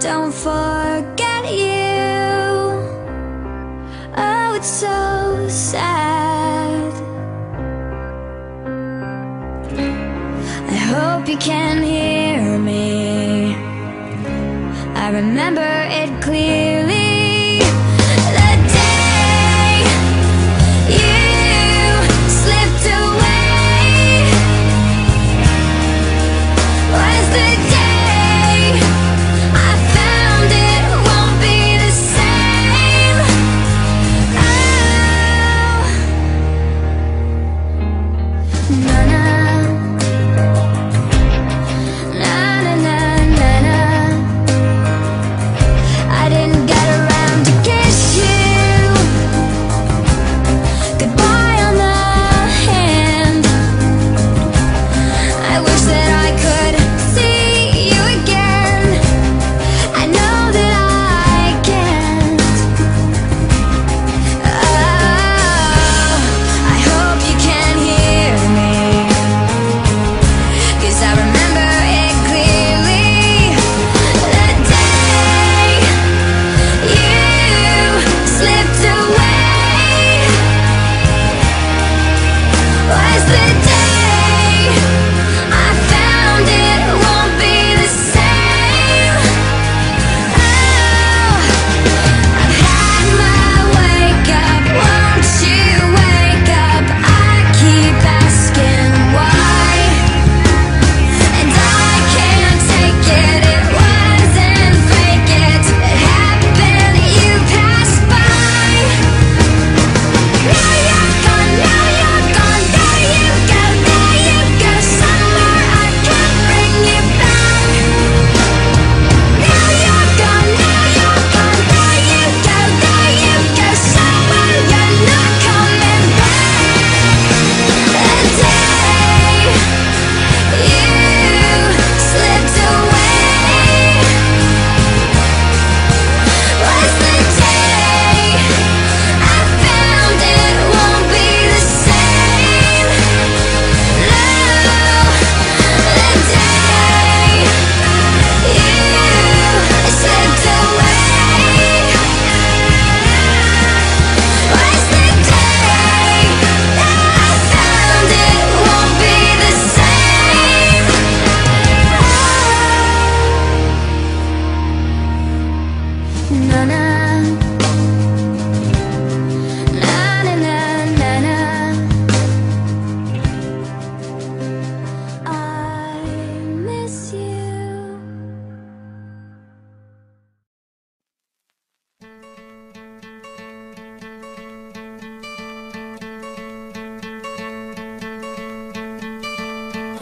don't forget you. Oh, it's so sad. I hope you can hear me. I remember it clearly.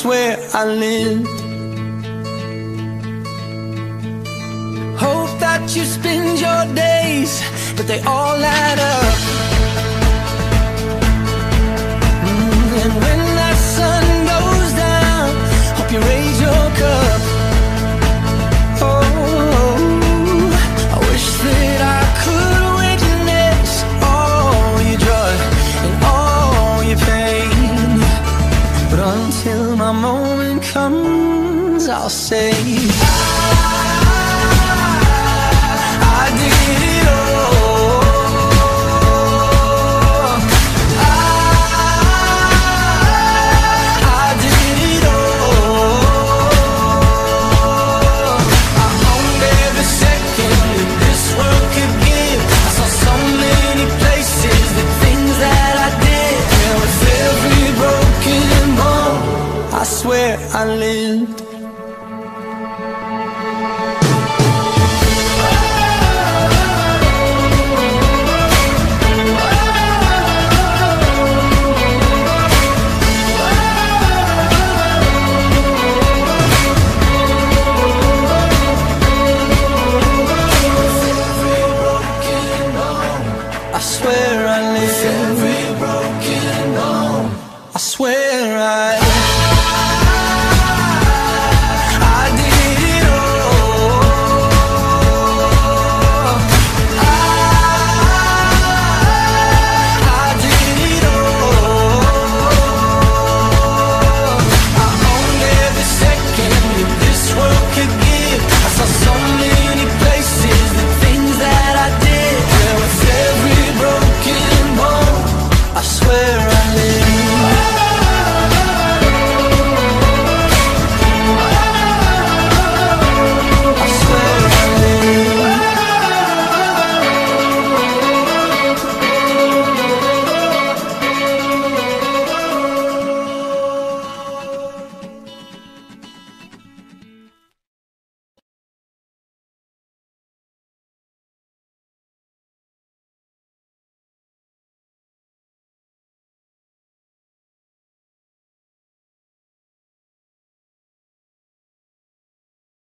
that's where I live. Hope that you spend your days But they all add up. Comes, I'll say